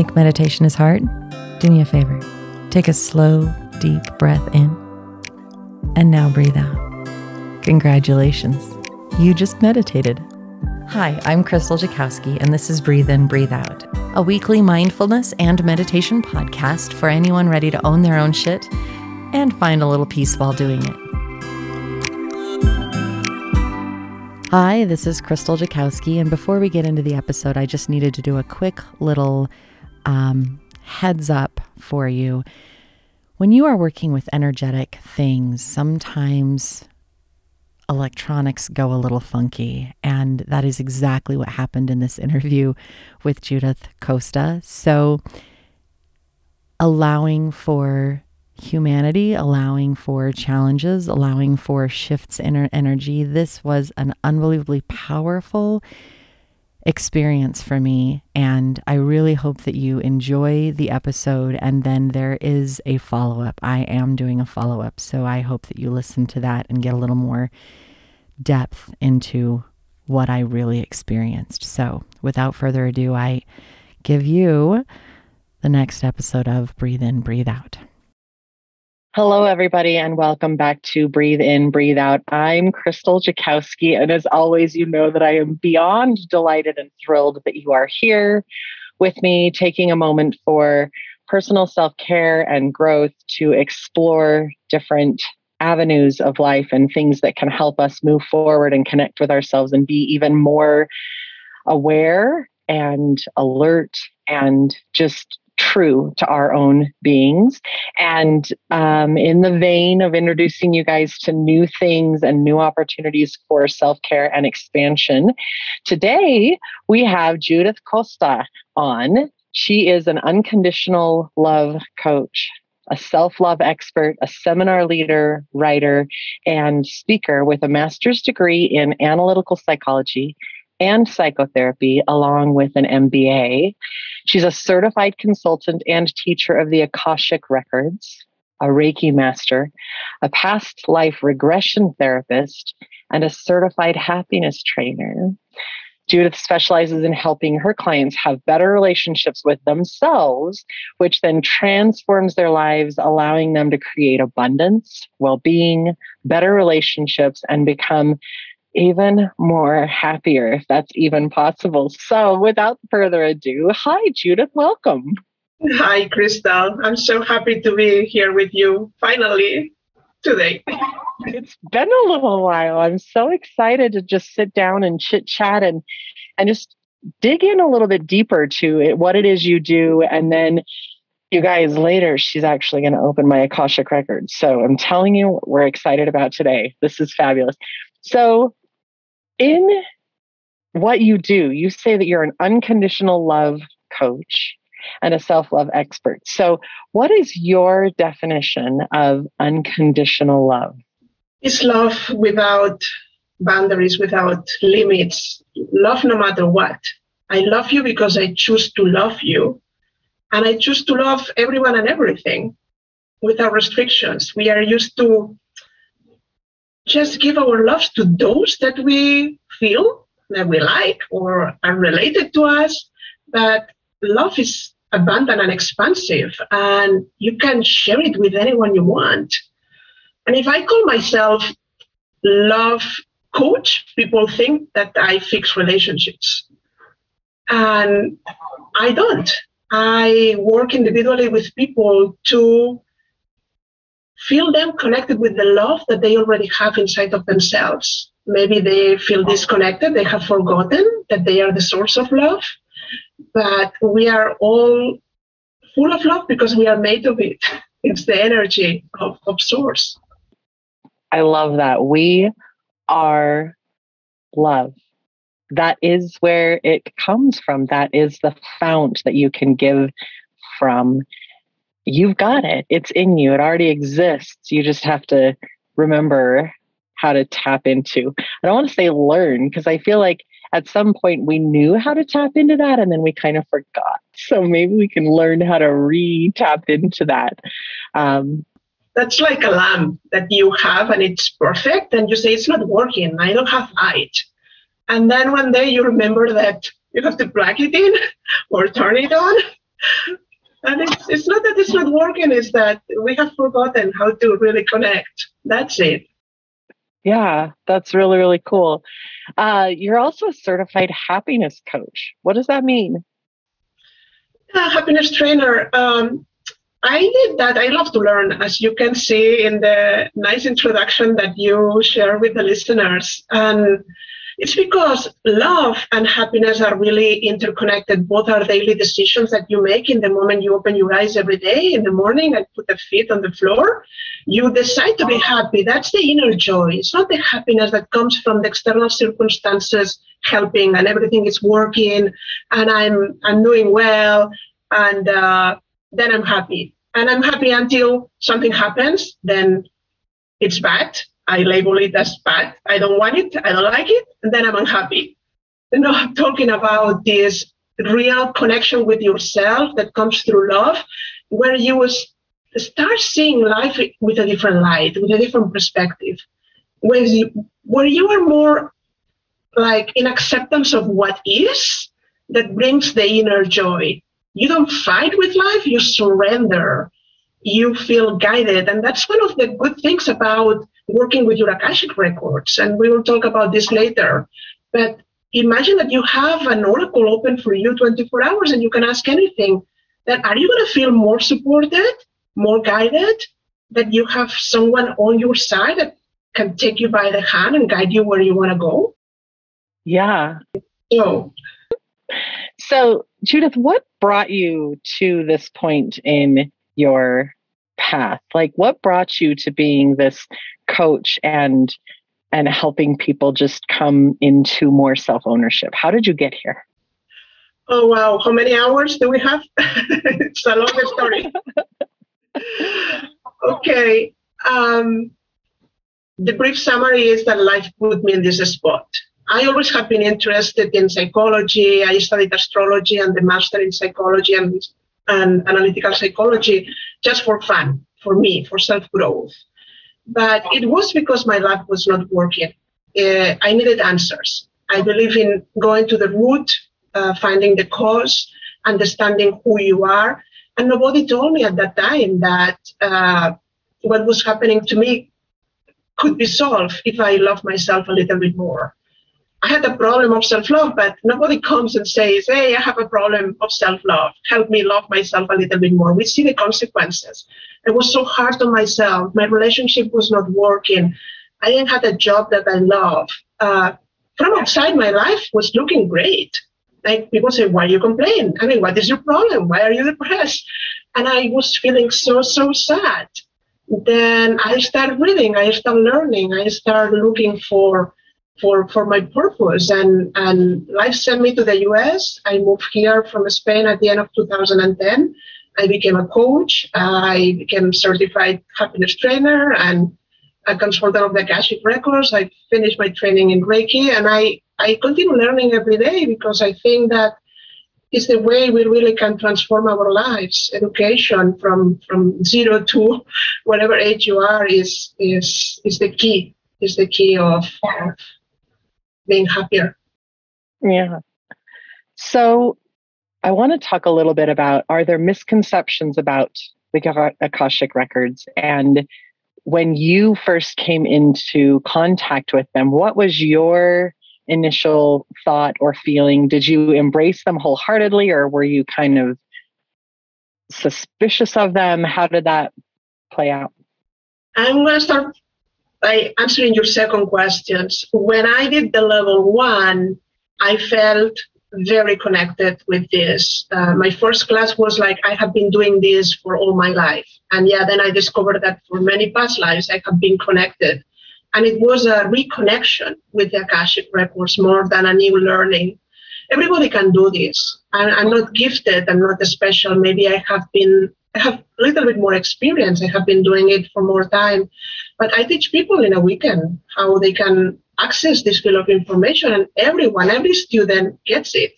Think meditation is hard? Do me a favor. Take a slow, deep breath in and now breathe out. Congratulations. You just meditated. Hi, I'm Krystal Jakosky, and this is Breathe In, Breathe Out, a weekly mindfulness and meditation podcast for anyone ready to own their own shit and find a little peace while doing it. Hi, this is Krystal Jakosky, and before we get into the episode, I just needed to do a quick little um, heads up for you. When you are working with energetic things, sometimes electronics go a little funky. And that is exactly what happened in this interview with Judith Costa. So, allowing for humanity, allowing for challenges, allowing for shifts in energy. This was an unbelievably powerful experience for me. And I really hope that you enjoy the episode. And then there is a follow up. I am doing a follow up. So I hope that you listen to that and get a little more depth into what I really experienced. So without further ado, I give you the next episode of Breathe In, Breathe Out. Hello, everybody, and welcome back to Breathe In, Breathe Out. I'm Krystal Jakosky, and as always, you know that I am beyond delighted and thrilled that you are here with me, taking a moment for personal self care and growth to explore different avenues of life and things that can help us move forward and connect with ourselves and be even more aware and alert and just true to our own beings. And um, in the vein of introducing you guys to new things and new opportunities for self care and expansion, today we have Judith Costa on. She is an unconditional love coach a self love expert, a seminar leader, writer, and speaker with a master's degree in analytical psychology and psychotherapy, along with an MBA. She's a certified consultant and teacher of the Akashic Records, a Reiki master, a past life regression therapist, and a certified happiness trainer. Judith specializes in helping her clients have better relationships with themselves, which then transforms their lives, allowing them to create abundance, well being, better relationships, and become even more happier if that's even possible. So, without further ado, hi, Judith, welcome. Hi, Krystal. I'm so happy to be here with you finally today. it's been a little while. I'm so excited to just sit down and chit chat and and just dig in a little bit deeper to it, what it is you do, and then you guys later she's actually going to open my akashic records so i'm telling you we're excited about today this is fabulous so in what you do, you say that you're an unconditional love coach and a self love expert. So, what is your definition of unconditional love? It's love without boundaries, without limits, love no matter what. I love you because I choose to love you. And I choose to love everyone and everything without restrictions. We are used to just give our loves to those that we feel that we like or are related to us. But love is abundant and expansive, and you can share it with anyone you want. And if I call myself love coach, people think that I fix relationships. And I don't. I work individually with people to feel them connected with the love that they already have inside of themselves. Maybe they feel disconnected, they have forgotten that they are the source of love, but we are all full of love because we are made of it. It's the energy of, of source. I love that. We are love. That is where it comes from. That is the fount that you can give from you've got it. It's in you. It already exists. You just have to remember how to tap into. I don't want to say learn because I feel like at some point we knew how to tap into that and then we kind of forgot. So maybe we can learn how to re tap into that. Um, That's like a lamp that you have and it's perfect, and you say it's not working. I don't have light. And then one day you remember that you have to plug it in or turn it on and it's, it's not that it's not working, it's that we have forgotten how to really connect. That's it. Yeah, that's really, really cool. Uh, you're also a certified happiness coach. What does that mean? Happiness trainer. Um, I did that. I love to learn, as you can see in the nice introduction that you share with the listeners. And it's because love and happiness are really interconnected. Both are daily decisions that you make in the moment you open your eyes every day in the morning and put the feet on the floor. You decide to be happy. That's the inner joy. It's not the happiness that comes from the external circumstances helping and everything is working and I'm I'm doing well and uh, then I'm happy. And I'm happy until something happens, then it's bad I label it as bad. I don't want it. I don't like it. And then I'm unhappy. You know, I'm talking about this real connection with yourself that comes through love, where you start seeing life with a different light, with a different perspective, where you, where you are more like in acceptance of what is that brings the inner joy. You don't fight with life, you surrender. You feel guided. And that's one of the good things about working with your Akashic records, and we will talk about this later. But imagine that you have an oracle open for you 24 hours and you can ask anything. Then are you going to feel more supported, more guided? That you have someone on your side that can take you by the hand and guide you where you want to go? Yeah. So, so Judith, what brought you to this point in your path? Like what brought you to being this coach and and helping people just come into more self-ownership? How did you get here? Oh wow, how many hours do we have? it's a long story. okay. Um, the brief summary is that life put me in this spot. I always have been interested in psychology. I studied astrology and the master in psychology and, and analytical psychology just for fun, for me, for self growth. But it was because my life was not working. Uh, I needed answers. I believe in going to the root, uh, finding the cause, understanding who you are. And nobody told me at that time that uh, what was happening to me could be solved if I loved myself a little bit more. I had a problem of self love, but nobody comes and says, Hey, I have a problem of self love. Help me love myself a little bit more. We see the consequences. I was so hard on myself. My relationship was not working. I didn't have a job that I love. Uh, from outside, my life was looking great. Like people say, Why you complain? I mean, what is your problem? Why are you depressed? And I was feeling so, so sad. Then I started reading, I started learning, I started looking for for for my purpose and and life sent me to the US. I moved here from Spain at the end of 2010. I became a coach. I became certified happiness trainer and a consultant of the Akashic Records. I finished my training in Reiki and I, I continue learning every day because I think that is the way we really can transform our lives. Education from, from zero to whatever age you are is, is, is the key, is the key of, of being happier. Yeah. So I want to talk a little bit about are there misconceptions about the Akashic records and when you first came into contact with them, what was your initial thought or feeling? Did you embrace them wholeheartedly or were you kind of suspicious of them? How did that play out? I'm going to start by answering your second questions. When I did the level one, I felt very connected with this. Uh, my first class was like, I have been doing this for all my life. And yeah, then I discovered that for many past lives, I have been connected. And it was a reconnection with the Akashic records more than a new learning. Everybody can do this. I'm, I'm not gifted, I'm not special. Maybe I have been, I have a little bit more experience. I have been doing it for more time. But I teach people in a weekend how they can access this field of information, and everyone, every student gets it.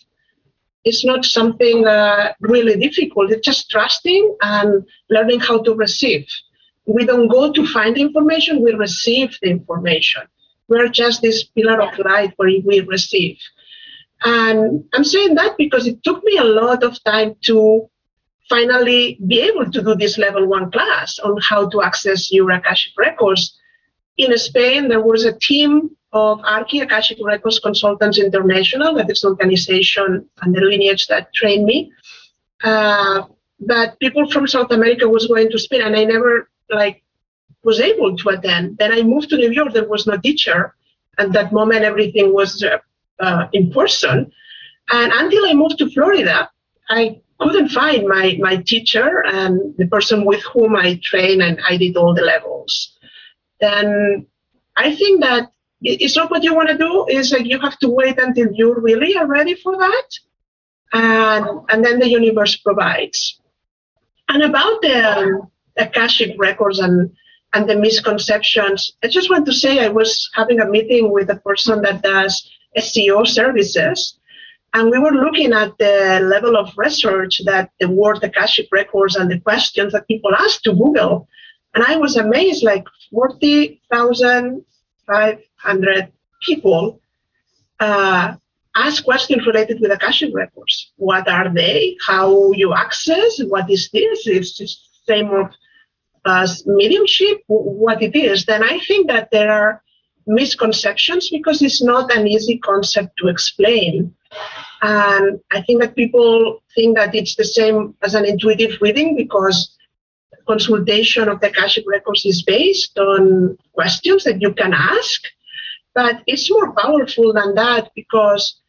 It's not something uh, really difficult. It's just trusting and learning how to receive. We don't go to find information, we receive the information. We're just this pillar of light where we receive. And I'm saying that because it took me a lot of time to finally be able to do this level one class on how to access your Akashic records. In Spain, there was a team of ARCI Akashic Records Consultants International, that is the organization and the lineage that trained me. Uh, but people from South America was going to Spain, and I never like was able to attend. Then I moved to New York. There was no teacher. At that moment, everything was uh, uh, in person. And until I moved to Florida, I couldn't find my, my teacher and the person with whom I trained and I did all the levels. Then I think that it's not what you want to do. It's like you have to wait until you really are ready for that. And, and then the universe provides. And about the Akashic records and, and the misconceptions, I just want to say I was having a meeting with a person that does SEO services. And we were looking at the level of research that the word Akashic records and the questions that people ask to Google. And I was amazed, like 40,500 people uh, ask questions related with Akashic records. What are they? How you access? What is this? It's just same of as mediumship, what it is. Then I think that there are misconceptions because it's not an easy concept to explain. And I think that people think that it's the same as an intuitive reading because consultation of the Akashic records is based on questions that you can ask. But it's more powerful than that because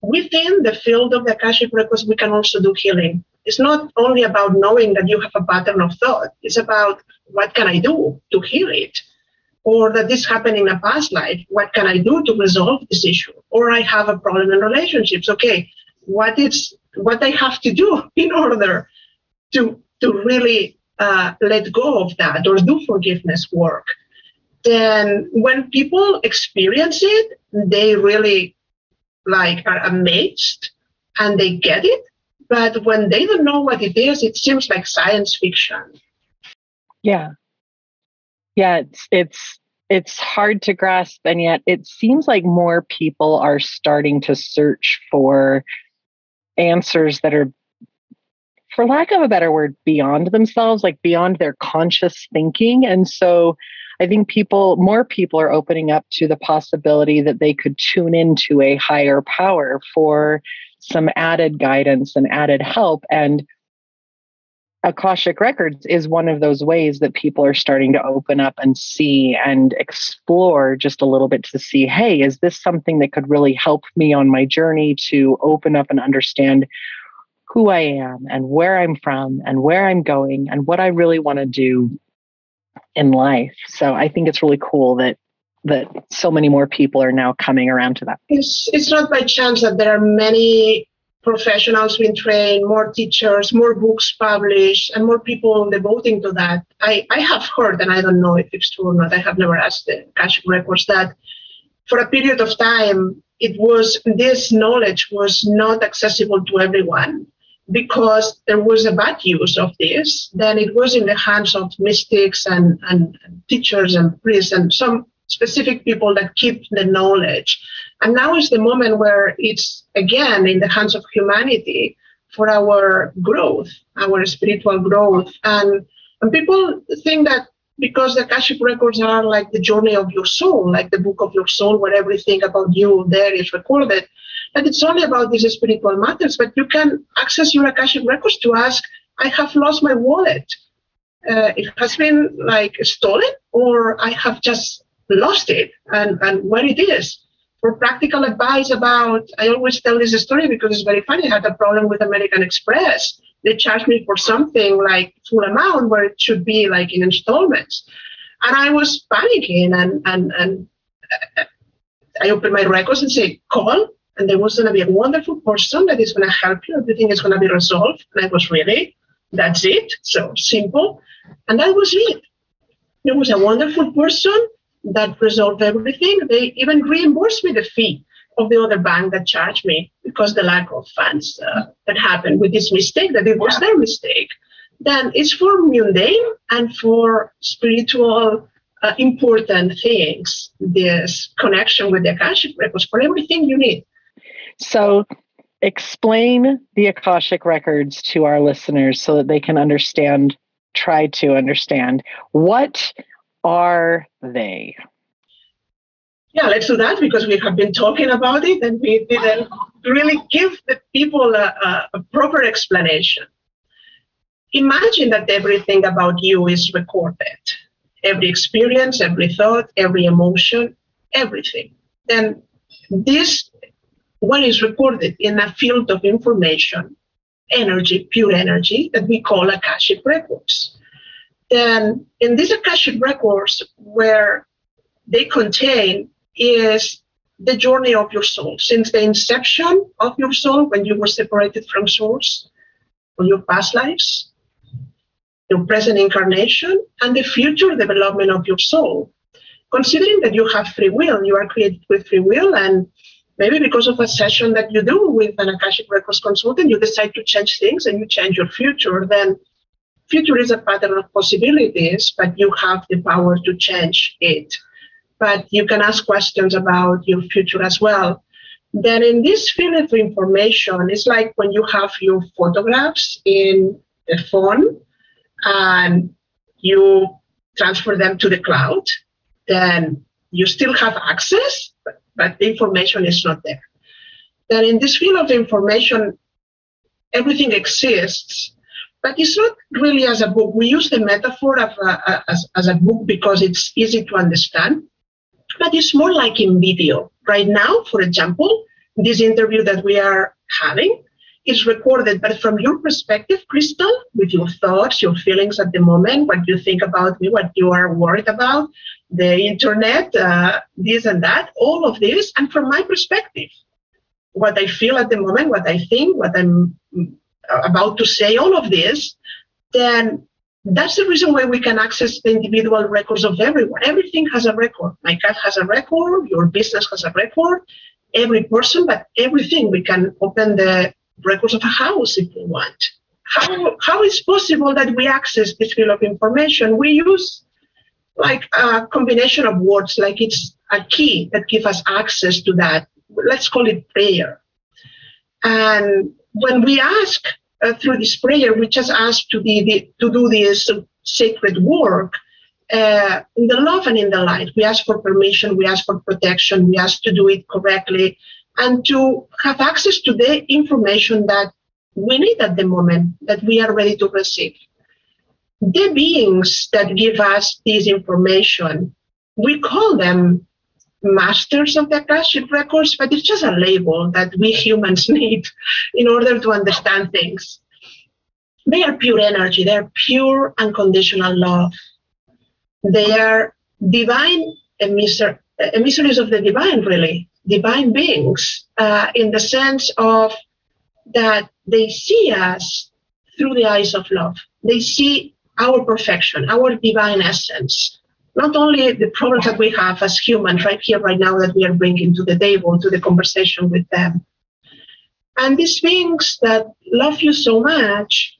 within the field of the Akashic records, we can also do healing. It's not only about knowing that you have a pattern of thought, it's about what can I do to heal it? Or that this happened in a past life. What can I do to resolve this issue? Or I have a problem in relationships. Okay, what is what I have to do in order to to really uh, let go of that or do forgiveness work? Then when people experience it, they really like are amazed and they get it. But when they don't know what it is, it seems like science fiction. Yeah, yeah, it's it's it's hard to grasp and yet it seems like more people are starting to search for answers that are for lack of a better word beyond themselves like beyond their conscious thinking. And so i think people more people are opening up to the possibility that they could tune into a higher power for some added guidance and added help. And Akashic Records is one of those ways that people are starting to open up and see and explore just a little bit to see hey, is this something that could really help me on my journey to open up and understand who I am and where I'm from and where I'm going and what I really want to do in life. So I think it's really cool that that so many more people are now coming around to that. It's it's not by chance that there are many professionals being trained, more teachers, more books published, and more people devoting to that. I, I have heard, and I don't know if it's true or not, I have never asked the Akashic Records, that for a period of time, it was this knowledge was not accessible to everyone because there was a bad use of this. Then it was in the hands of mystics and, and teachers and priests and some specific people that keep the knowledge. And now is the moment where it's again in the hands of humanity for our growth, our spiritual growth. And, and people think that because the Akashic records are like the journey of your soul, like the book of your soul, where everything about you there is recorded, that it's only about these spiritual matters. But you can access your Akashic records to ask, I have lost my wallet. Uh, it has been like stolen, or I have just lost it, and, and where it is for practical advice about, I always tell this story because it's very funny. I had a problem with American Express. They charged me for something like full amount where it should be like in installments. And I was panicking and, and, and uh, I opened my records and say, call. And there was going to be a wonderful person that is going to help you. Everything is going to be resolved. And I was really, that's it. So simple. And that was it. There was a wonderful person that resolved everything. They even reimbursed me the fee of the other bank that charged me because the lack of funds uh, that happened with this mistake, that it was yeah. their mistake. Then it's for mundane and for spiritual uh, important things, this connection with the Akashic records for everything you need. So explain the Akashic records to our listeners so that they can understand, try to understand. What are they? Yeah, let's do that because we have been talking about it and we didn't really give the people a, a, a proper explanation. Imagine that everything about you is recorded every experience, every thought, every emotion, everything. Then this one is recorded in a field of information, energy, pure energy, that we call Akashic records. Then in these Akashic records, where they contain is the journey of your soul since the inception of your soul when you were separated from source, or your past lives, your present incarnation, and the future development of your soul. Considering that you have free will, you are created with free will, and maybe because of a session that you do with an Akashic Records consultant, you decide to change things and you change your future, then future is a pattern of possibilities, but you have the power to change it. But you can ask questions about your future as well. Then in this field of information, it's like when you have your photographs in the phone and you transfer them to the cloud, then you still have access, but, but the information is not there. Then in this field of information, everything exists, but it's not really as a book. We use the metaphor of a, as, as a book because it's easy to understand, but it's more like in video. Right now, for example, this interview that we are having, is recorded, but from your perspective, Krystal, with your thoughts, your feelings at the moment, what you think about me, what you are worried about, the internet, uh, this and that, all of this, and from my perspective, what I feel at the moment, what I think, what I'm about to say, all of this, then that's the reason why we can access the individual records of everyone. Everything has a record. My cat has a record, your business has a record, every person, but everything. We can open the records of a house if we want. How, how is possible that we access this field of information? We use like a combination of words, like it's a key that gives us access to that. Let's call it prayer. And when we ask uh, through this prayer, we just ask to, be the, to do this sacred work uh, in the love and in the light. We ask for permission, we ask for protection, we ask to do it correctly, and to have access to the information that we need at the moment that we are ready to receive. The beings that give us this information, we call them masters of the Akashic records, but it's just a label that we humans need in order to understand things. They are pure energy, they are pure unconditional love. They are divine emissaries of the divine, really divine beings uh, in the sense of that they see us through the eyes of love. They see our perfection, our divine essence, not only the problems that we have as humans right here, right now, that we are bringing to the table, to the conversation with them. And these beings that love you so much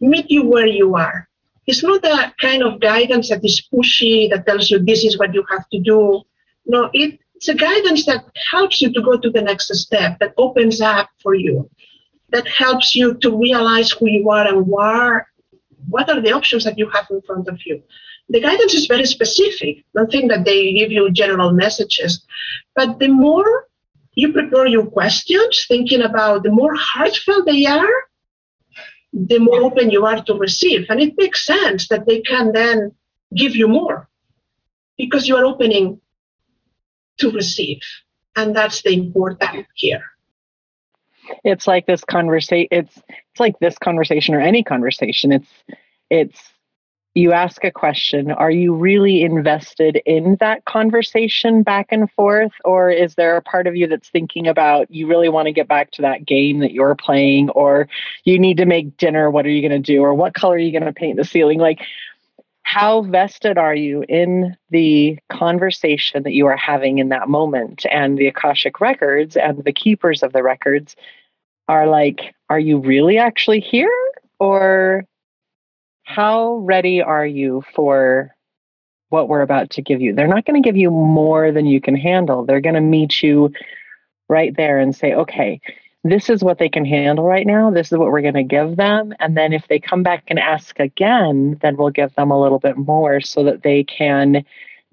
meet you where you are. It's not a kind of guidance that is pushy, that tells you this is what you have to do. No, it it's a guidance that helps you to go to the next step, that opens up for you, that helps you to realize who you are and where, what are the options that you have in front of you. The guidance is very specific. Don't think that they give you general messages. But the more you prepare your questions, thinking about the more heartfelt they are, the more open you are to receive. And it makes sense that they can then give you more because you are opening to receive. And that's the important here. It's like this conversation it's it's like this conversation or any conversation. It's it's you ask a question are you really invested in that conversation back and forth? Or is there a part of you that's thinking about you really want to get back to that game that you're playing or you need to make dinner what are you going to do or what color are you going to paint the ceiling? Like how vested are you in the conversation that you are having in that moment? And the akashic records and the keepers of the records are like are you really actually here? Or how ready are you for what we're about to give you they're not going to give you more than you can handle they're going to meet you right there and say okay this is what they can handle right now. This is what we're going to give them. And then if they come back and ask again, then we'll give them a little bit more so that they can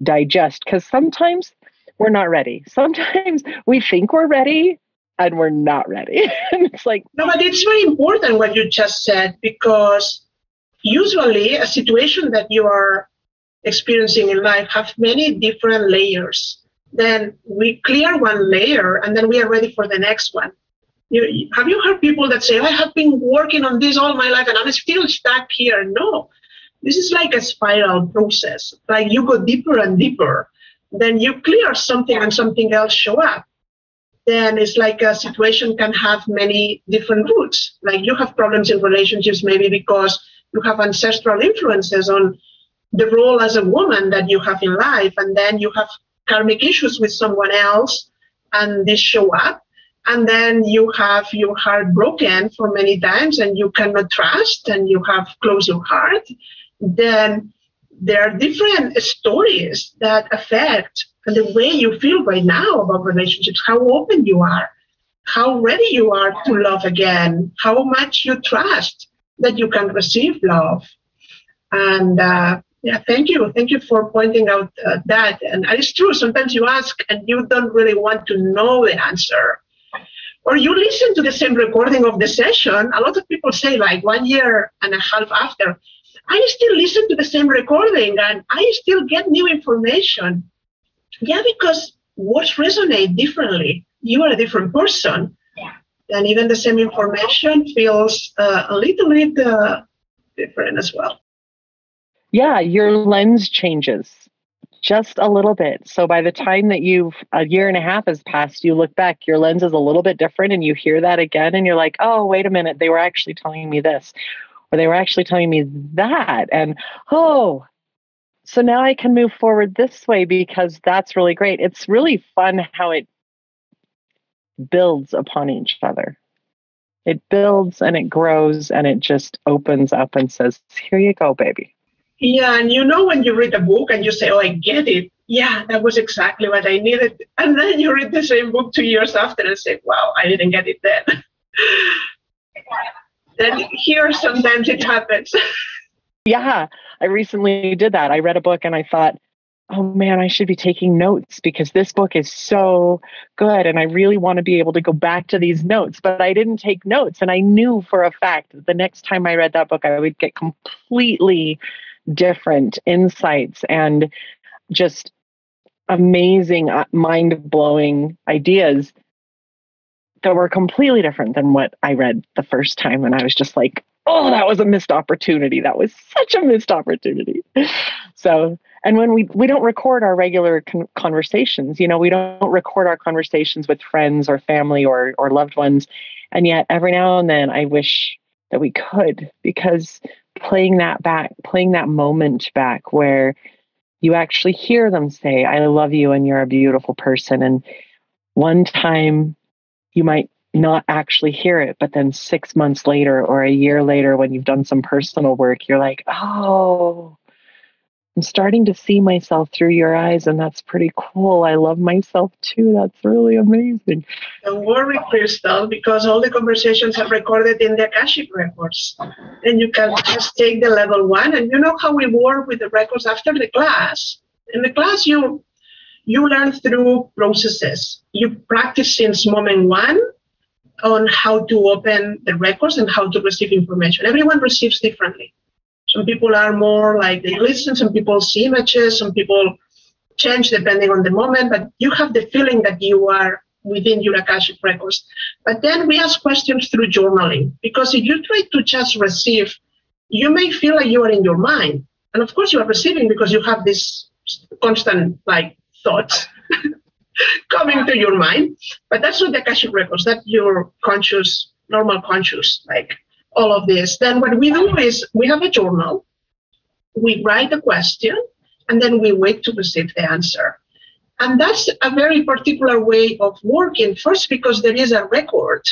digest. Because sometimes we're not ready. Sometimes we think we're ready and we're not ready. and it's like. No, but it's very important what you just said because usually a situation that you are experiencing in life have many different layers. Then we clear one layer and then we are ready for the next one. You, have you heard people that say, I have been working on this all my life and I'm still stuck here? No, this is like a spiral process. Like you go deeper and deeper, then you clear something and something else show up. Then it's like a situation can have many different roots. Like you have problems in relationships maybe because you have ancestral influences on the role as a woman that you have in life, and then you have karmic issues with someone else, and they show up. And then you have your heart broken for many times and you cannot trust and you have closed your heart. Then there are different stories that affect the way you feel right now about relationships how open you are how ready you are to love again how much you trust that you can receive love and uh, yeah thank you thank you for pointing out uh, that and it's true sometimes you ask and you don't really want to know the answer or you listen to the same recording of the session. A lot of people say, like one year and a half after, I still listen to the same recording and I still get new information. Yeah, because words resonate differently. You are a different person. And even the same information feels uh, a little bit uh, different as well. Yeah, your lens changes just a little bit. So by the time that you've a year and a half has passed, you look back, your lens is a little bit different and you hear that again and you're like, oh, wait a minute, they were actually telling me this, or they were actually telling me that. And oh, so now I can move forward this way because that's really great. It's really fun how it builds upon each other. It builds and it grows and it just opens up and says, here you go, baby. Yeah, and you know when you read a book and you say, "Oh, I get it." Yeah, that was exactly what I needed. And then you read the same book two years after and say, "Wow, I didn't get it then." then here sometimes it happens. yeah, I recently did that. I read a book and I thought, oh man, I should be taking notes because this book is so good and I really want to be able to go back to these notes. But I didn't take notes. And I knew for a fact that the next time I read that book, I would get completely different insights and just amazing, uh, mind blowing ideas that were completely different than what I read the first time. And I was just like, oh, that was a missed opportunity. That was such a missed opportunity. so, and when we we don't record our regular con- conversations, you know, we don't record our conversations with friends or family or or loved ones, and yet every now and then I wish that we could because playing that back, playing that moment back where you actually hear them say, I love you and you're a beautiful person. And one time you might not actually hear it, but then six months later or a year later, when you've done some personal work, you're like, oh, I'm starting to see myself through your eyes, and that's pretty cool. I love myself too. That's really amazing. Don't worry, Krystal, because all the conversations are recorded in the Akashic records. And you can just take the level one, and you know how we work with the records after the class. In the class, you you learn through processes. You practice since moment one on how to open the records and how to receive information. Everyone receives differently. Some people are more like they listen, some people see images, some people change depending on the moment, but you have the feeling that you are within your Akashic records. But then we ask questions through journaling, because if you try to just receive, you may feel like you are in your mind. And of course you are receiving because you have this constant like thoughts coming to your mind. But that's not the Akashic records, that's your conscious, normal conscious, like all of this, then what we do is we have a journal, we write the question, and then we wait to receive the answer. And that's a very particular way of working. First, because there is a record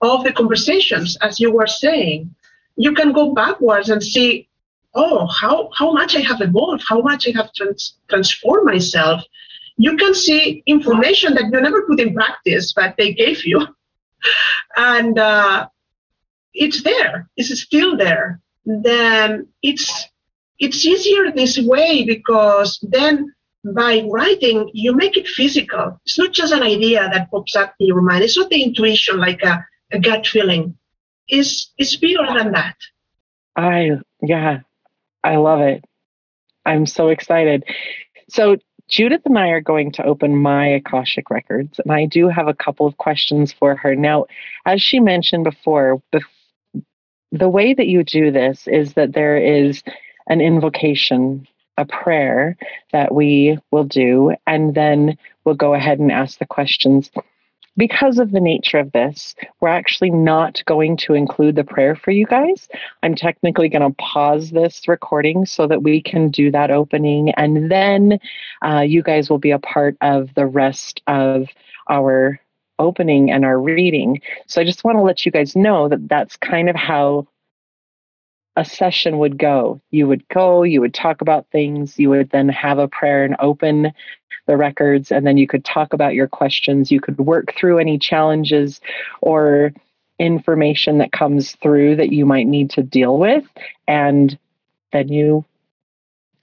of the conversations, as you were saying. You can go backwards and see, oh, how, how much I have evolved, how much I have trans- transformed myself. You can see information that you never put in practice, but they gave you. and uh, it's there. It's still there. Then it's it's easier this way because then by writing you make it physical. It's not just an idea that pops up in your mind. It's not the intuition like a, a gut feeling. It's it's bigger than that. I yeah, I love it. I'm so excited. So Judith and I are going to open my Akashic records, and I do have a couple of questions for her. Now, as she mentioned before, the, way that you do this is that there is an invocation, a prayer that we will do, and then we'll go ahead and ask the questions because of the nature of this, we're actually not going to include the prayer for you guys. I'm technically going to pause this recording so that we can do that opening, and then uh, you guys will be a part of the rest of our opening and our reading. So I just want to let you guys know that that's kind of how a session would go. You would go, you would talk about things, you would then have a prayer and open the records, and then you could talk about your questions. You could work through any challenges or information that comes through that you might need to deal with, and then you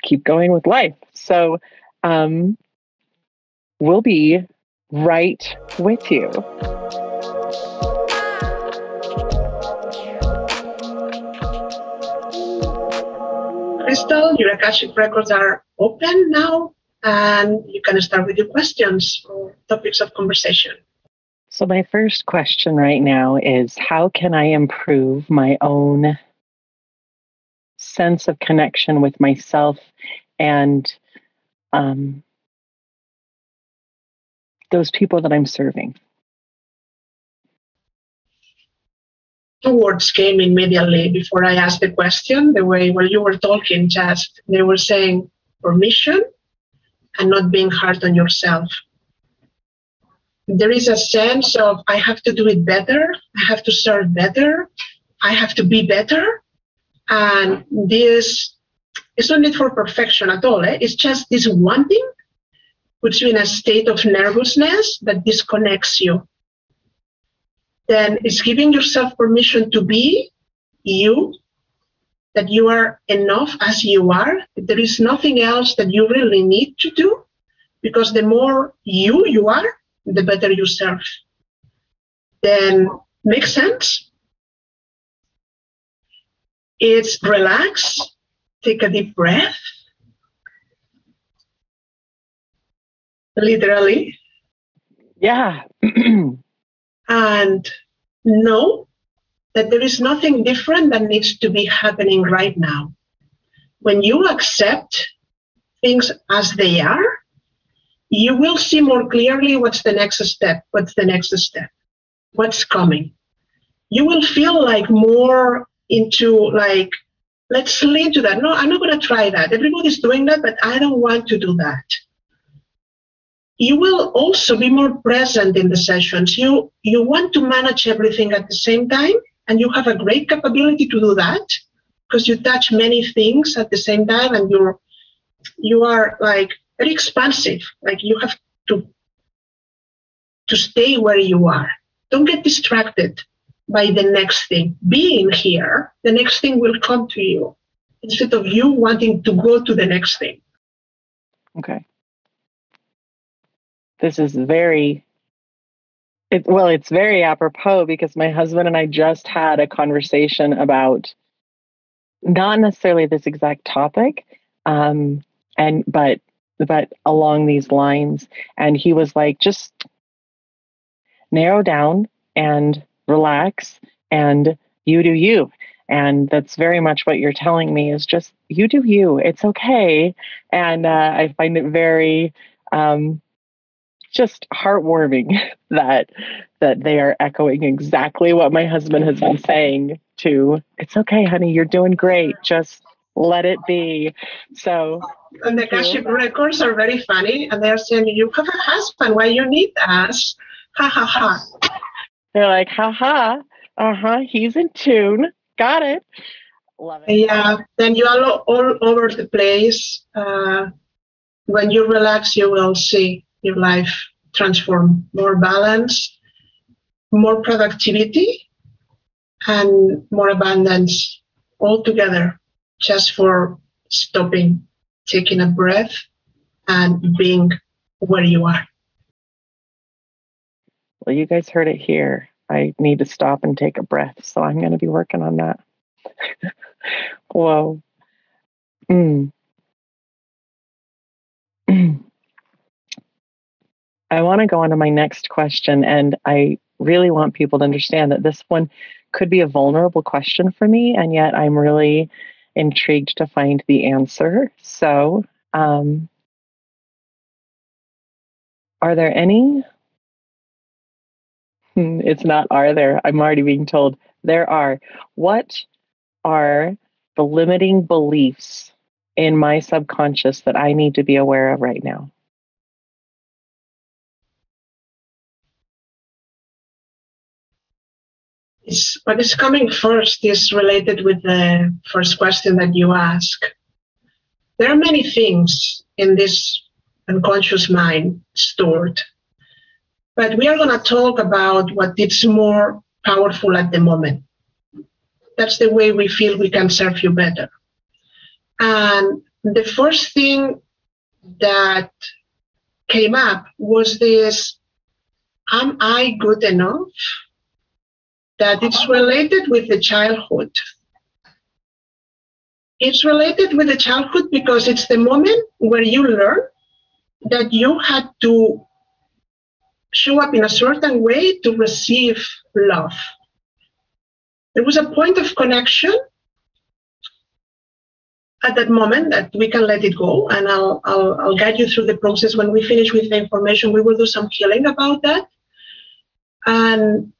keep going with life. So, um, we'll be right with you. Krystal, your Akashic records are open now, and you can start with your questions or topics of conversation. So, my first question right now is How can I improve my own sense of connection with myself and um, those people that I'm serving? two words came immediately before I asked the question. The way while you were talking, just they were saying permission and not being hard on yourself. There is a sense of I have to do it better, I have to serve better, I have to be better. And this is not need for perfection at all. Eh? It's just this wanting puts you in a state of nervousness that disconnects you then it's giving yourself permission to be you, that you are enough as you are. There is nothing else that you really need to do because the more you you are, the better you serve. Then makes sense. It's relax, take a deep breath. Literally. Yeah. and know that there is nothing different that needs to be happening right now. When you accept things as they are, you will see more clearly what's the next step, what's the next step, what's coming. You will feel like more into like, let's lean to that. No, I'm not going to try that. Everybody's doing that, but I don't want to do that you will also be more present in the sessions. You you want to manage everything at the same time, and you have a great capability to do that because you touch many things at the same time, and you're you are like very expansive. Like you have to to stay where you are. Don't get distracted by the next thing. Being here, the next thing will come to you instead of you wanting to go to the next thing. Okay this is very it, well it's very apropos because my husband and i just had a conversation about not necessarily this exact topic um, and but but along these lines. And he was like just narrow down and relax and you do you. And that's very much what you're telling me is just you do you. It's okay. And uh, i find it very um, just heartwarming that that they are echoing exactly what my husband has been saying to it's okay honey you're doing great just let it be. So and the Akashic records are very funny and they're saying you have a husband why you need us? Ha ha ha. They're like ha ha uh-huh he's in tune got it. Love it. Yeah then you are all over the place uh, when you relax you will see your life transform more balance, more productivity and more abundance all together just for stopping, taking a breath, and being where you are. Well, you guys heard it here. I need to stop and take a breath. So I'm going to be working on that. Whoa. Mm. I want to go on to my next question, and I really want people to understand that this one could be a vulnerable question for me, and yet I'm really intrigued to find the answer. So, um, are there any Hmm, it's not are there. I'm already being told there are. What are the limiting beliefs in my subconscious that I need to be aware of right now? It's, what is coming first is related with the first question that you ask. There are many things in this unconscious mind stored but we are going to talk about what is more powerful at the moment. That's the way we feel we can serve you better. And the first thing that came up was this Am I good enough? That it's related with the childhood. It's related with the childhood because it's the moment where you learn that you had to show up in a certain way to receive love. There was a point of connection at that moment that we can let it go, and I'll, I'll, I'll guide you through the process. When we finish with the information, we will do some healing about that. And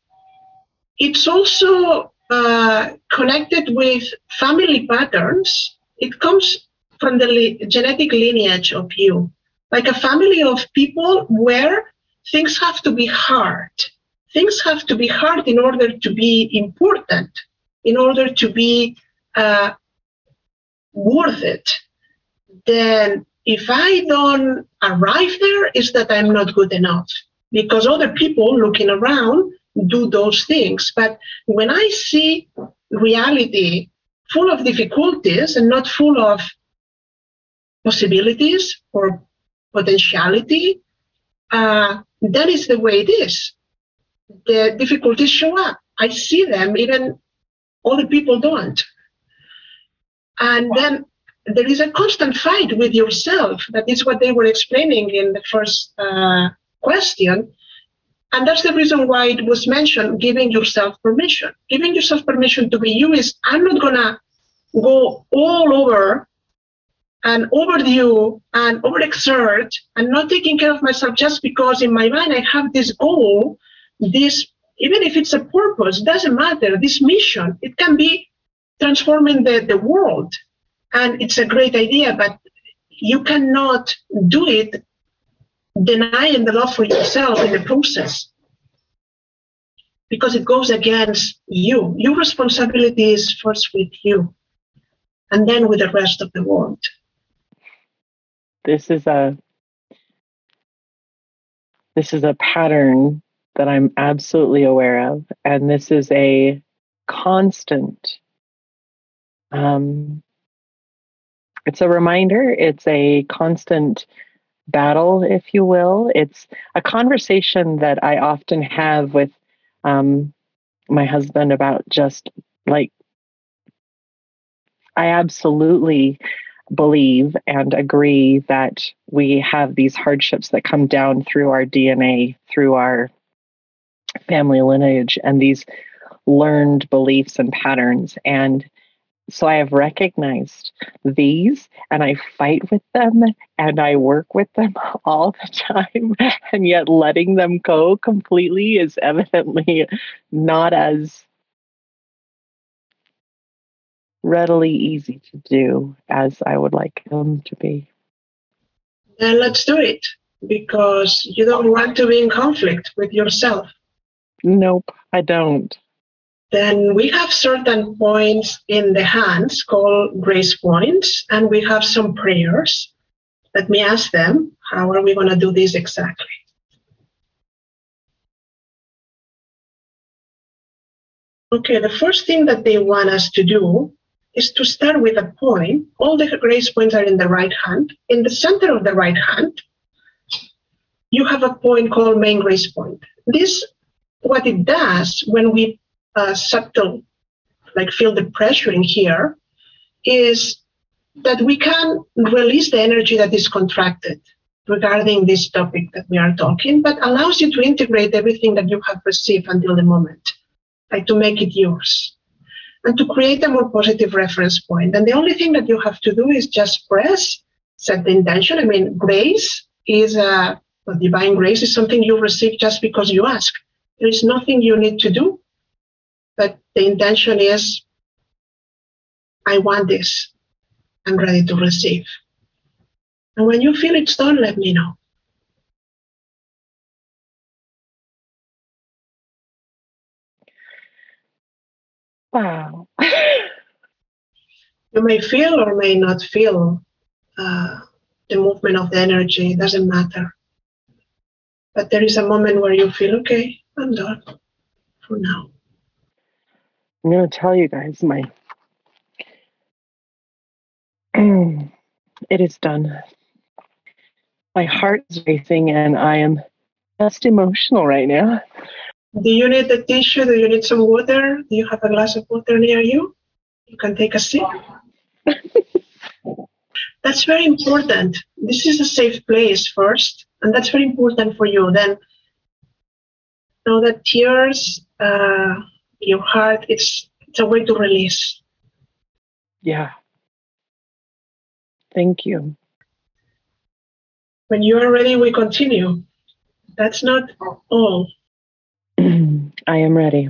it's also uh, connected with family patterns. It comes from the li- genetic lineage of you, like a family of people where things have to be hard. Things have to be hard in order to be important, in order to be uh, worth it. Then, if I don't arrive there, is that I'm not good enough because other people looking around do those things. But when I see reality full of difficulties and not full of possibilities or potentiality, uh, that is the way it is. The difficulties show up. I see them, even other people don't. And then there is a constant fight with yourself. That is what they were explaining in the first uh, question. And that's the reason why it was mentioned giving yourself permission. Giving yourself permission to be you is I'm not going to go all over and overdue and overexert and not taking care of myself just because in my mind I have this goal, this even if it's a purpose, doesn't matter, this mission, it can be transforming the, the world. And it's a great idea, but you cannot do it denying the love for yourself in the process because it goes against you. Your responsibility is first with you and then with the rest of the world this is a this is a pattern that I'm absolutely aware of, and this is a constant. Um, it's a reminder. It's a constant battle, if you will. It's a conversation that I often have with um, my husband about just like I absolutely believe and agree that we have these hardships that come down through our DNA, through our family lineage, and these learned beliefs and patterns. And so I have recognized these and I fight with them and I work with them all the time. And yet letting them go completely is evidently not as readily easy to do as I would like them to be. Then let's do it because you don't want to be in conflict with yourself. Nope, I don't. Then we have certain points in the hands called grace points, and we have some prayers. Let me ask them, how are we going to do this exactly? Okay, the first thing that they want us to do is to start with a point. All the grace points are in the right hand. In the center of the right hand, you have a point called main grace point. This, what it does when we uh, subtle, like feel the pressure in here, is that we can release the energy that is contracted regarding this topic that we are talking, but allows you to integrate everything that you have received until the moment, like to make it yours and to create a more positive reference point. And the only thing that you have to do is just press, set the intention. I mean, grace is a, divine grace is something you receive just because you ask. There is nothing you need to do, but the intention is, I want this. I'm ready to receive. And when you feel it's done, let me know. Wow. you may feel or may not feel uh, the movement of the energy, it doesn't matter. But there is a moment where you feel, okay, I'm done for now. I'm going to tell you guys my. it is done. My heart is racing and I am just emotional right now. Do you need a tissue? Do you need some water? Do you have a glass of water near you? You can take a sip. that's very important. This is a safe place first, and that's very important for you. Then know that tears, uh, your heart, it's it's a way to release. Yeah. Thank you. When you are ready, we continue. That's not all. I am ready.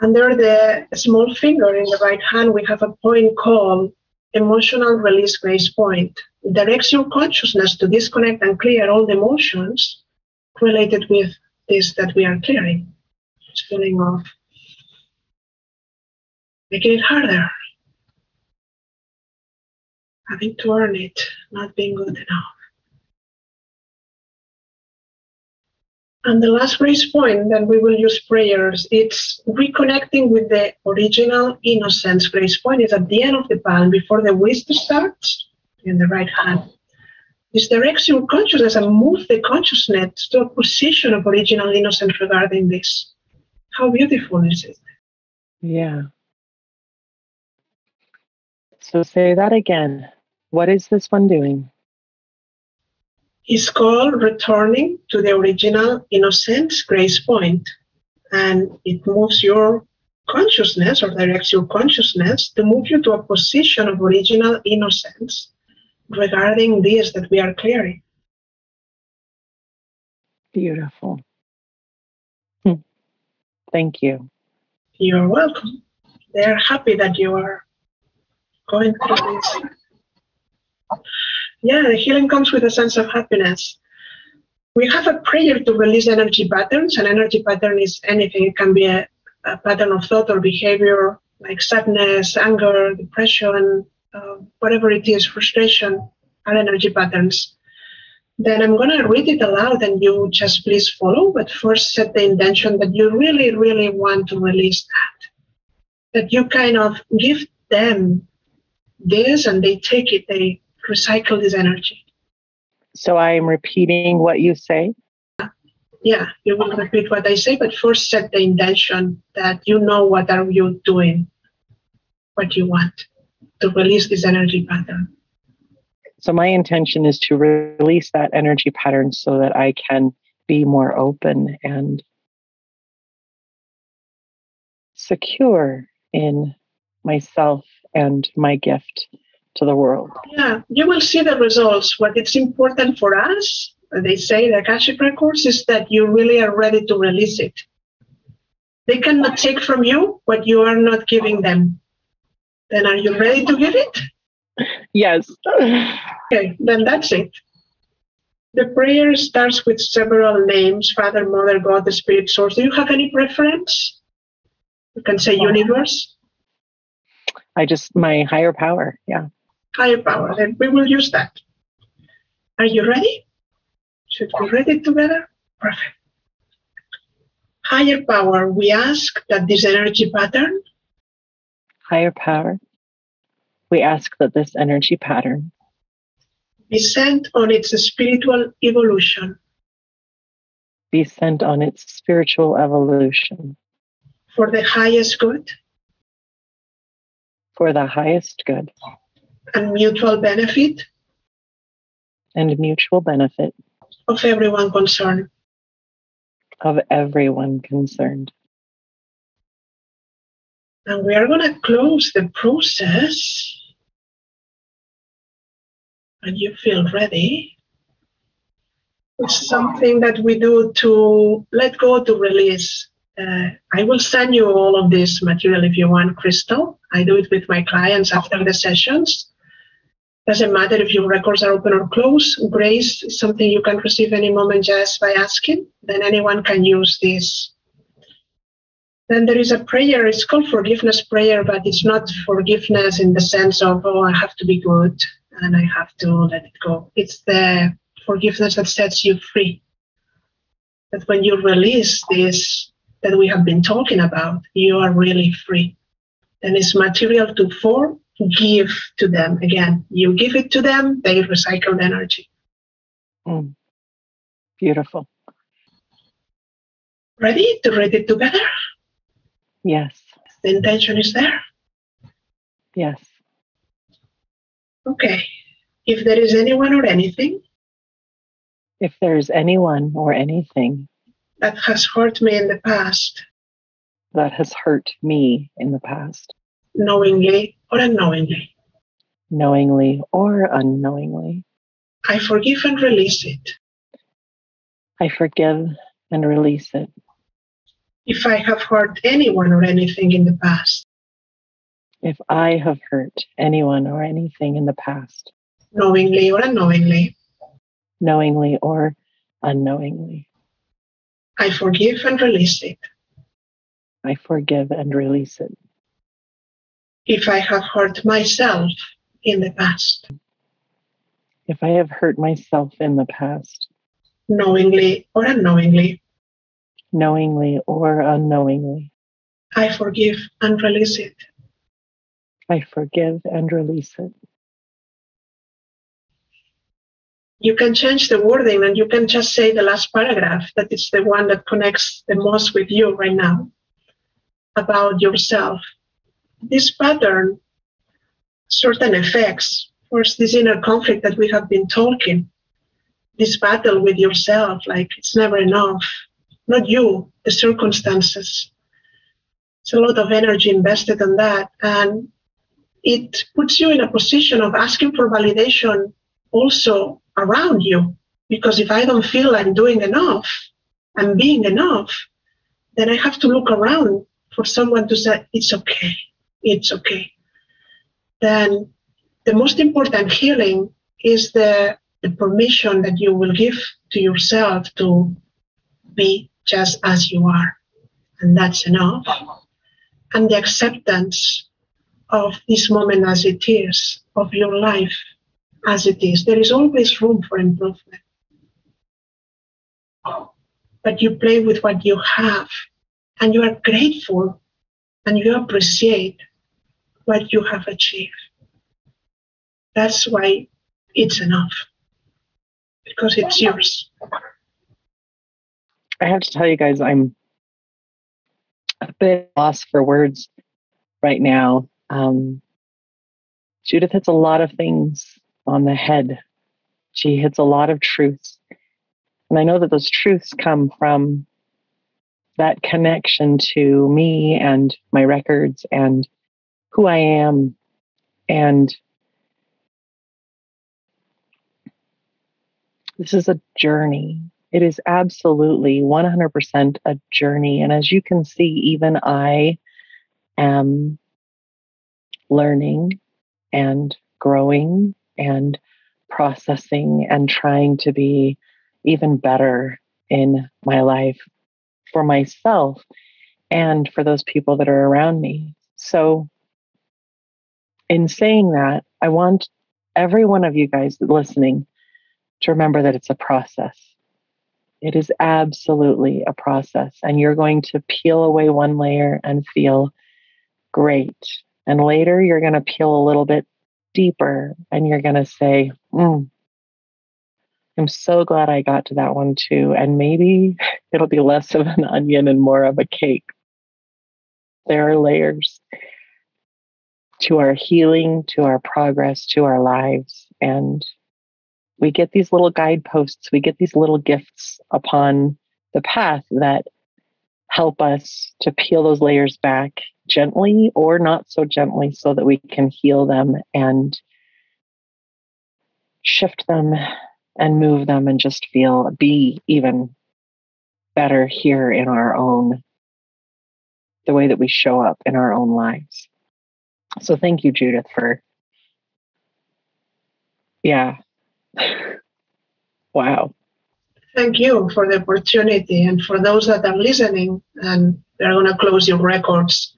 Under the small finger in the right hand, we have a point called emotional release grace point. It directs your consciousness to disconnect and clear all the emotions related with this that we are clearing. It's feeling of making it harder, having to earn it, not being good enough. And the last grace point, then we will use prayers. It's reconnecting with the original innocence grace point. is at the end of the palm before the wrist starts in the right hand. This directs your consciousness and moves the consciousness to a position of original innocence regarding this. How beautiful is it? Yeah. So say that again. What is this one doing? is called returning to the original innocence grace point and it moves your consciousness or directs your consciousness to move you to a position of original innocence regarding this that we are clearing beautiful. Thank you you're welcome they're happy that you are going through this yeah, the healing comes with a sense of happiness. We have a prayer to release energy patterns. An energy pattern is anything. It can be a, a pattern of thought or behavior like sadness, anger, depression, uh, whatever it is, frustration, are energy patterns. Then I'm going to read it aloud and you just please follow, but first set the intention that you really, really want to release that. That you kind of give them this and they take it, they recycle this energy. So I am repeating what you say? Yeah, you will repeat what I say, but first set the intention that you know what are you doing, what you want to release this energy pattern. So my intention is to release that energy pattern so that I can be more open and secure in myself and my gift to the world. Yeah, you will see the results. What it's important for us, they say the Akashic records, is that you really are ready to release it. They cannot take from you what you are not giving them. Then are you ready to give it? Yes. okay, then that's it. The prayer starts with several names Father, Mother, God, the Spirit Source. Do you have any preference? You can say universe. I just, my higher power. Yeah higher power. Then we will use that. Are you ready? Should we read it together? Perfect. Higher power, we ask that this energy pattern higher power, we ask that this energy pattern be sent on its spiritual evolution be sent on its spiritual evolution for the highest good for the highest good and mutual benefit and mutual benefit of everyone concerned. of everyone concerned. And we are going to close the process. And you feel ready. It's something that we do to let go, to release. Uh, I will send you all of this material if you want, Krystal. I do it with my clients after the sessions. Doesn't matter if your records are open or closed. Grace is something you can receive any moment just by asking. Then anyone can use this then there is a prayer, it's called forgiveness prayer, but it's not forgiveness in the sense of, oh, I have to be good and I have to let it go. It's the forgiveness that sets you free. That when you release this that we have been talking about, you are really free. And it's material to form, give to them. Again, you give it to them, they recycle the energy. Mm. Beautiful. Ready to read it together? Yes. The intention is there. Yes. Okay. If there is anyone or anything? If there's anyone or anything. That has hurt me in the past, that has hurt me in the past, knowingly or unknowingly, knowingly or unknowingly, I forgive and release it. I forgive and release it. If I have hurt anyone or anything in the past, If I have hurt anyone or anything in the past, knowingly or unknowingly, knowingly or unknowingly, I forgive and release it. I forgive and release it. If I have hurt myself in the past, If I have hurt myself in the past, knowingly or unknowingly, knowingly or unknowingly, I forgive and release it. I forgive and release it. You can change the wording and you can just say the last paragraph that is the one that connects the most with you right now about yourself. This pattern, certain effects, first, this inner conflict that we have been talking, this battle with yourself, like it's never enough, not you, the circumstances. It's a lot of energy invested in that. And it puts you in a position of asking for validation also around you. Because if I don't feel I'm doing enough, I'm being enough, then I have to look around for someone to say, it's okay, it's okay. Then the most important healing is the, the permission that you will give to yourself to be just as you are. And that's enough. And the acceptance of this moment as it is, of your life as it is. There is always room for improvement. But you play with what you have, and you are grateful, and you appreciate what you have achieved. That's why it's enough, because it's yours. I have to tell you guys, I'm a bit lost for words right now. Um, Judith hits a lot of things on the head. She hits a lot of truths. And I know that those truths come from that connection to me and my records and who I am. And this is a journey. It is absolutely 100% a journey. And as you can see, even I am learning and growing and processing and trying to be even better in my life for myself and for those people that are around me. So, in saying that, I want every one of you guys listening to remember that it's a process. It is absolutely a process, and you're going to peel away one layer and feel great. And later, you're going to peel a little bit deeper and you're going to say, mm, I'm so glad I got to that one too. And maybe it'll be less of an onion and more of a cake. There are layers to our healing, to our progress, to our lives. And we get these little guideposts, we get these little gifts upon the path that help us to peel those layers back gently or not so gently so that we can heal them and shift them and move them and just feel be even better here in our own the way that we show up in our own lives. So thank you judith for yeah. Wow. Thank you for the opportunity and for those that are listening and they're going to close your records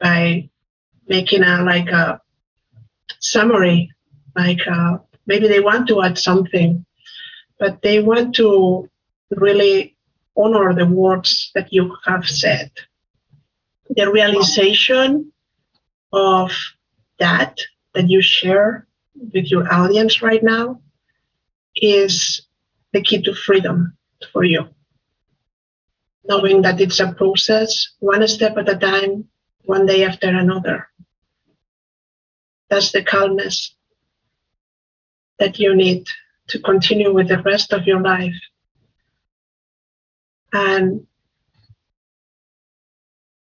by making a like a summary like uh, maybe they want to add something but they want to really honor the words that you have said. The realization of that that you share with your audience right now is the key to freedom for you. Knowing that it's a process one step at a time one day after another. That's the calmness that you need to continue with the rest of your life. And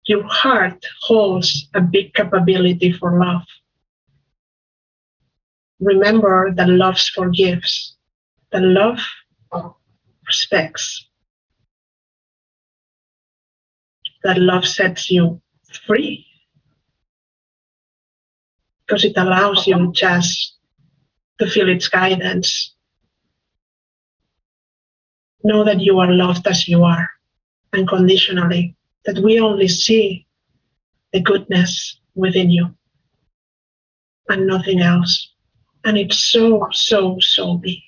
your heart holds a big capability for love. Remember that love forgives, that love respects, that love sets you free because it allows you just to feel its guidance. Know that you are loved as you are unconditionally, that we only see the goodness within you and nothing else. And it's so, so, so big.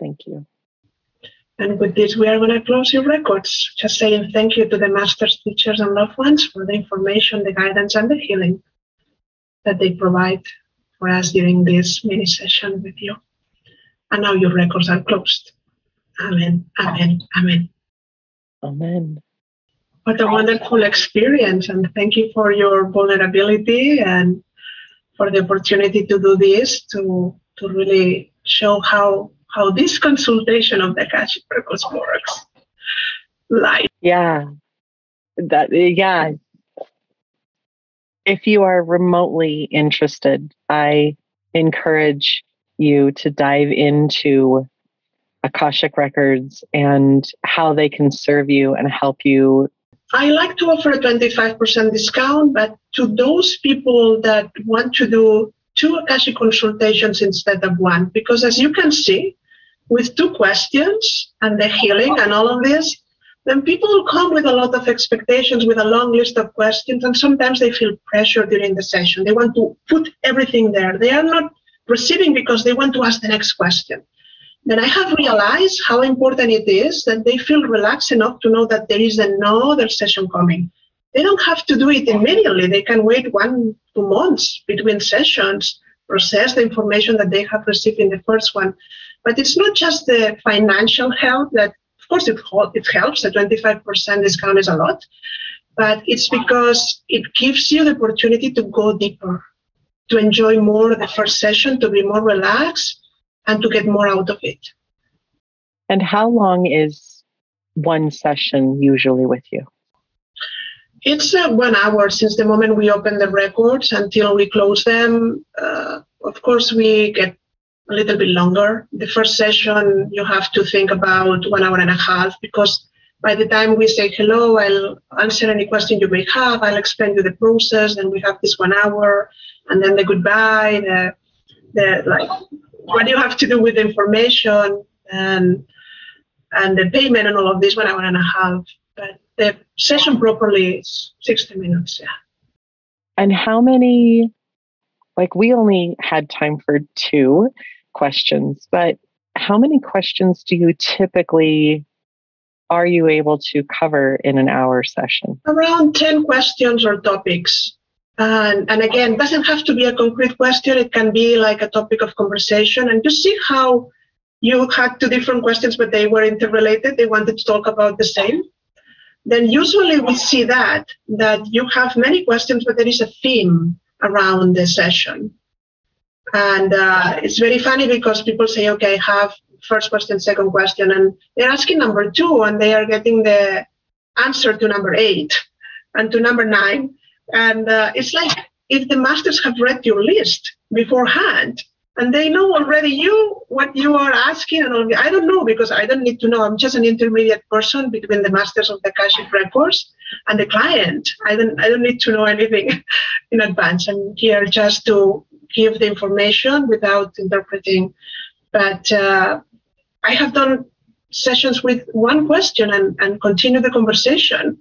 Thank you. And with this, we are going to close your records, just saying thank you to the masters, teachers, and loved ones for the information, the guidance, and the healing that they provide for us during this mini session with you. And now your records are closed. Amen, amen, amen. Amen. What a wonderful experience. And thank you for your vulnerability and for the opportunity to do this, to, to really show how how this consultation of the Akashic Records works. Like yeah, that yeah. If you are remotely interested, I encourage you to dive into Akashic Records and how they can serve you and help you. I like to offer a 25% discount, but to those people that want to do two Akashic consultations instead of one, because as you can see, with two questions and the healing and all of this, then people come with a lot of expectations, with a long list of questions, and sometimes they feel pressure during the session. They want to put everything there. They are not receiving because they want to ask the next question. Then I have realized how important it is that they feel relaxed enough to know that there is another session coming. They don't have to do it immediately. They can wait one, two months between sessions, process the information that they have received in the first one, but it's not just the financial help that, of course, it, it helps. The 25% discount is a lot, but it's because it gives you the opportunity to go deeper, to enjoy more the first session, to be more relaxed, and to get more out of it. And how long is one session usually with you? It's uh, one hour since the moment we open the records until we close them. Uh, of course, we get a little bit longer. The first session, you have to think about one hour and a half because by the time we say hello, I'll answer any question you may have. I'll explain you the process, and we have this one hour, and then the goodbye, the, the like what you have to do with the information, and and the payment and all of this one hour and a half. But the session properly is 60 minutes. Yeah. And how many? Like we only had time for two questions, but how many questions do you typically are you able to cover in an hour session? Around 10 questions or topics. And, and again, doesn't have to be a concrete question. It can be like a topic of conversation and just see how you had two different questions, but they were interrelated. They wanted to talk about the same. Then usually we see that, that you have many questions, but there is a theme around the session. And uh, it's very funny because people say, okay, I have first question, second question, and they're asking number two, and they are getting the answer to number eight and to number nine. And uh, it's like if the masters have read your list beforehand and they know already you what you are asking and I don't know because I don't need to know. I'm just an intermediate person between the masters of the Akashic records and the client. I don't I don't need to know anything in advance. I'm here just to give the information without interpreting. But uh, I have done sessions with one question and, and continue the conversation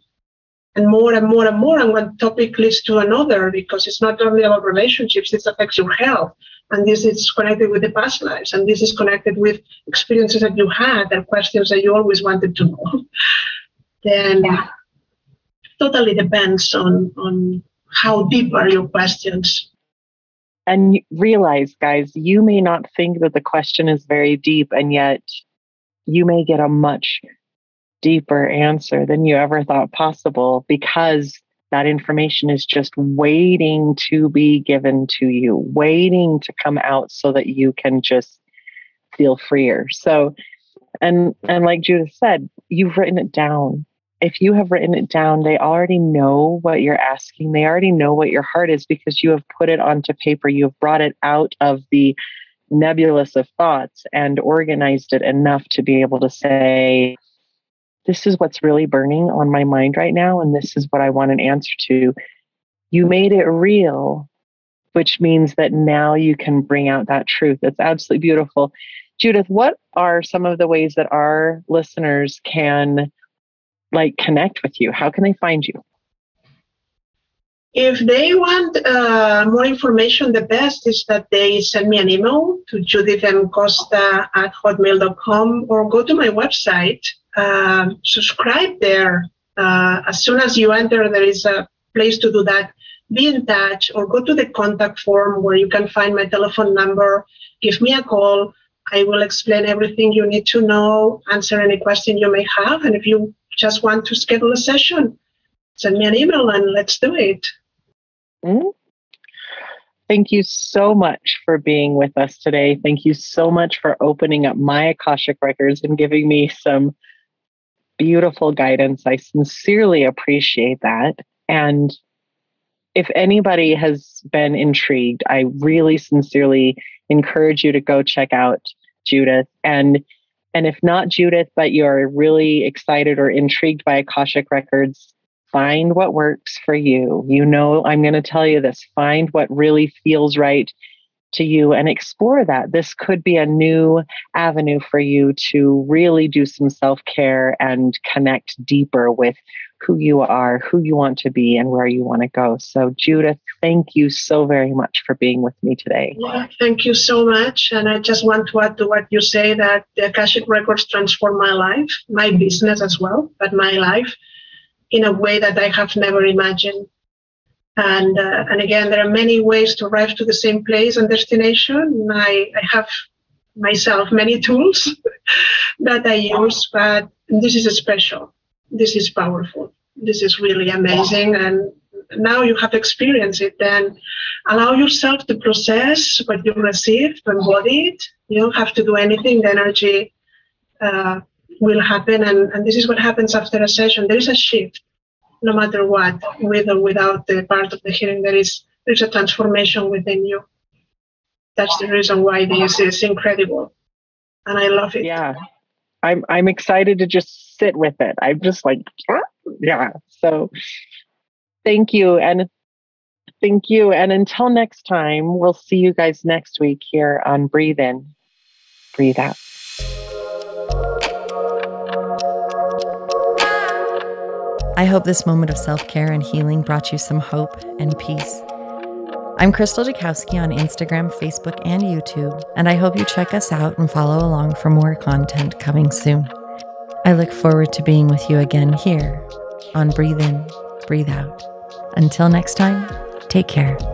and more and more and more and one topic leads to another because it's not only about relationships this affects your health and this is connected with the past lives and this is connected with experiences that you had and questions that you always wanted to know then yeah. totally depends on on how deep are your questions and realize guys you may not think that the question is very deep and yet you may get a much deeper answer than you ever thought possible because that information is just waiting to be given to you, waiting to come out so that you can just feel freer. So, and and like Judith said, you've written it down. If you have written it down, they already know what you're asking. They already know what your heart is because you have put it onto paper. You have brought it out of the nebulous of thoughts and organized it enough to be able to say, this is what's really burning on my mind right now, and this is what I want an answer to. You made it real, which means that now you can bring out that truth. It's absolutely beautiful. Judith, what are some of the ways that our listeners can like connect with you? How can they find you? If they want uh, more information, the best is that they send me an email to judithmcosta at hotmail.com or go to my website, um, subscribe there. Uh, as soon as you enter, there is a place to do that. Be in touch or go to the contact form where you can find my telephone number. Give me a call. I will explain everything you need to know, answer any question you may have. And if you just want to schedule a session, send me an email and let's do it. Mm-hmm. Thank you so much for being with us today. Thank you so much for opening up my Akashic records and giving me some beautiful guidance. I sincerely appreciate that. And if anybody has been intrigued, I really sincerely encourage you to go check out Judith. And and if not Judith, but you're really excited or intrigued by Akashic Records, find what works for you. You know, I'm going to tell you this find what really feels right to you and explore that. This could be a new avenue for you to really do some self care and connect deeper with who you are, who you want to be, and where you want to go. So, Judith, thank you so very much for being with me today. Yeah, thank you so much. And I just want to add to what you say that the Akashic Records transformed my life, my business as well, but my life in a way that I have never imagined. And uh, and again, there are many ways to arrive to the same place and destination. I, I have myself many tools that I use, but this is special. This is powerful. This is really amazing. And now you have experienced it, then allow yourself to process what you received, embody it. You don't have to do anything. The energy uh, will happen, and, and this is what happens after a session. There is a shift no matter what, with or without the part of the healing, there is there's a transformation within you. That's the reason why this is incredible, and I love it. Yeah, I'm I'm excited to just sit with it. I'm just like, yeah. So, thank you, and thank you, and until next time, we'll see you guys next week here on Breathe In, Breathe Out. I hope this moment of self care and healing brought you some hope and peace. I'm Krystal Jakosky on Instagram, Facebook, and YouTube, and I hope you check us out and follow along for more content coming soon. I look forward to being with you again here on Breathe In, Breathe Out. Until next time, take care.